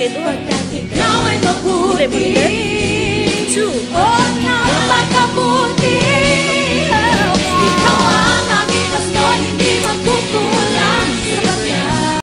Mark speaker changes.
Speaker 1: que duha, que no me